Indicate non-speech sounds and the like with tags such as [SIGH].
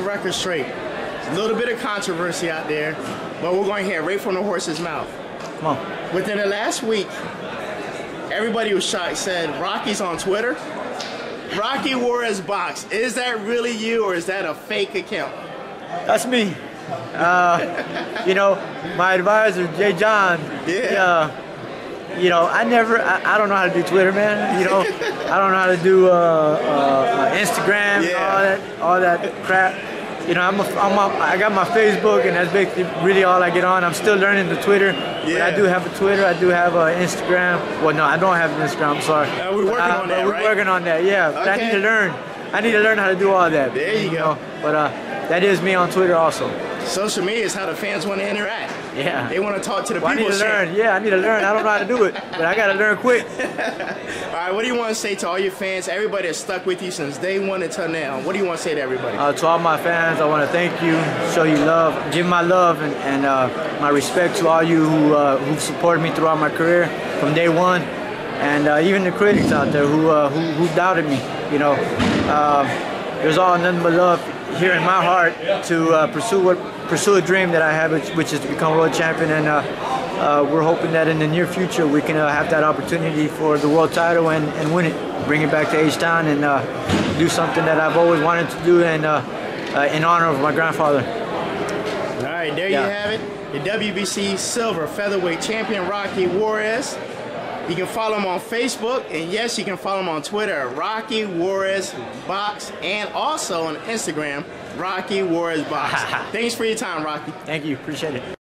record straight. A little bit of controversy out there, but we're going to hear right from the horse's mouth. Come on. Within the last week, everybody was shocked. Said Rocky's on Twitter. Rocky Juarez box. Is that really you or is that a fake account? That's me. Uh, you know, my advisor, Jay John. Yeah. Uh, you know, I never, I, I, don't know how to do Twitter, man. You know, I don't know how to do uh, uh, Instagram, Yeah. all that, all that crap. You know, I'm, a, I'm a, I got my Facebook, and that's basically really all I get on. I'm still learning the Twitter, but Yeah. I do have a Twitter. I do have an Instagram. Well, no, I don't have an Instagram. I'm sorry. Uh, we're working on but that, We're right? working on that. Yeah, but I need to learn. I need to learn how to do all that. There you go. know, But uh, that is me on Twitter also. Social media is how the fans want to interact. Yeah. They want to talk to the Well, I need to shit. learn. Yeah, I need to learn. I don't know how to do it, but I got to learn quick. [LAUGHS] All right, what do you want to say to all your fans, everybody that's stuck with you since day one until now? What do you want to say to everybody? Uh, to all my fans, I want to thank you, show you love, give my love and, and uh, my respect to all you who uh, who've supported me throughout my career from day one, and uh, even the critics out there who uh, who, who doubted me. You know, uh, there's all nothing but love here in my heart to uh, pursue what pursue a dream that I have, which, which is to become world champion, and uh, uh, we're hoping that in the near future we can uh, have that opportunity for the world title and, and win it, bring it back to H-Town, and uh, do something that I've always wanted to do, and uh, uh, in honor of my grandfather. All right, there Yeah. you have it. The WBC Silver Featherweight Champion Rocky Juarez. You can follow him on Facebook, and yes, you can follow him on Twitter at Rocky Juarez Box, and also on Instagram, Rocky Juarez Box. [LAUGHS] Thanks for your time, Rocky. Thank you, appreciate it.